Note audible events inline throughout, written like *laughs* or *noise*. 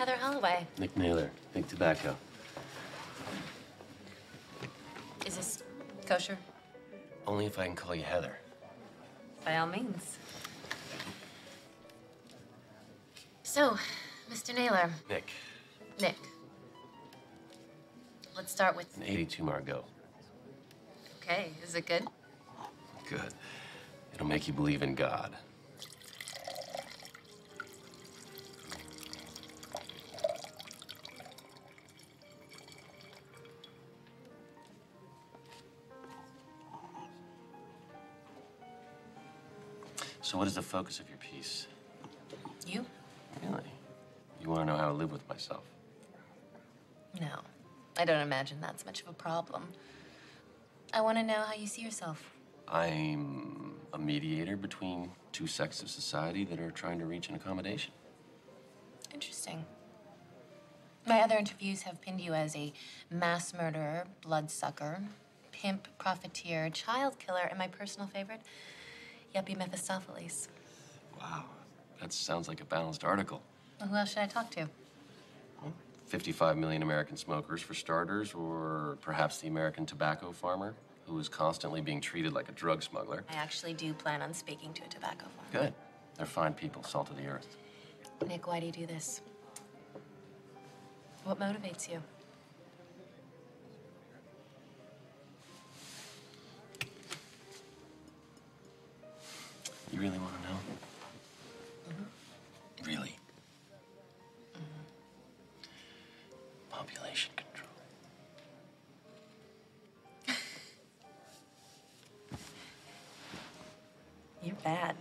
Heather Holloway. Nick Naylor, Big Tobacco. Is this kosher? Only if I can call you Heather. By all means. So, Mr. Naylor, Nick, Nick. Let's start with. an 82 Margaux. Okay, is it good? Good. It'll make you believe in God. So what is the focus of your piece? You? Really? You want to know how I live with myself? No. I don't imagine that's much of a problem. I want to know how you see yourself. I'm a mediator between two sects of society that are trying to reach an accommodation. Interesting. My other interviews have pinned you as a mass murderer, bloodsucker, pimp, profiteer, child killer, and my personal favorite, yuppie Mephistopheles. Wow, that sounds like a balanced article. Well, who else should I talk to? 55 million American smokers, for starters, or perhaps the American tobacco farmer who is constantly being treated like a drug smuggler. I actually do plan on speaking to a tobacco farmer. Good. They're fine people, salt of the earth. Nick, why do you do this? What motivates you? You really want to know? Mm-hmm. Really? Mm-hmm. Population control. *laughs* You're bad.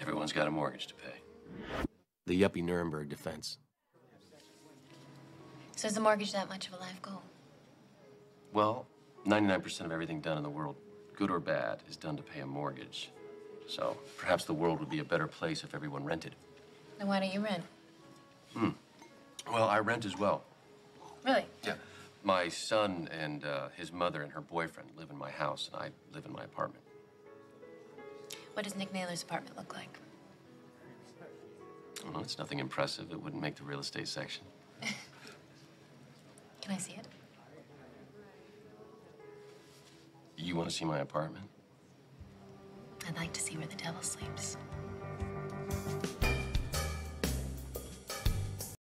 Everyone's got a mortgage to pay. The yuppie Nuremberg defense. So is the mortgage that much of a life goal? Well, 99% of everything done in the world, good or bad, is done to pay a mortgage. So perhaps the world would be a better place if everyone rented. Then why don't you rent? Hmm. Well, I rent as well. Really? Yeah. My son and uh, his mother and her boyfriend live in my house, and I live in my apartment. What does Nick Naylor's apartment look like? Oh, no, it's nothing impressive. It wouldn't make the real estate section. *laughs* Can I see it? You want to see my apartment? I'd like to see where the devil sleeps.